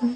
Uhum.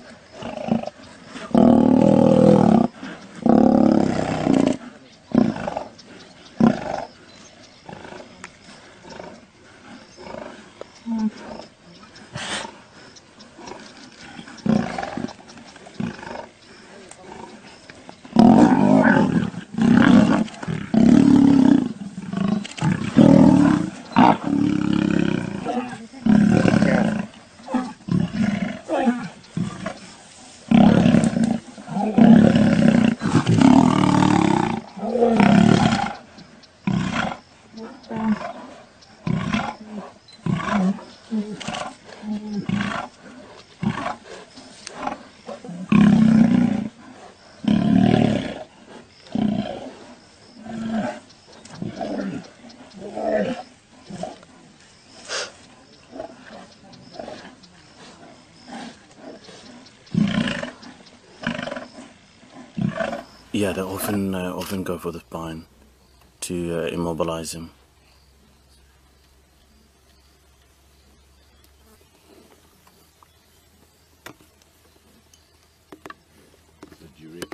Yeah, they often uh, often go for the spine to uh, immobilize him.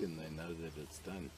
Reckon they know that it's done?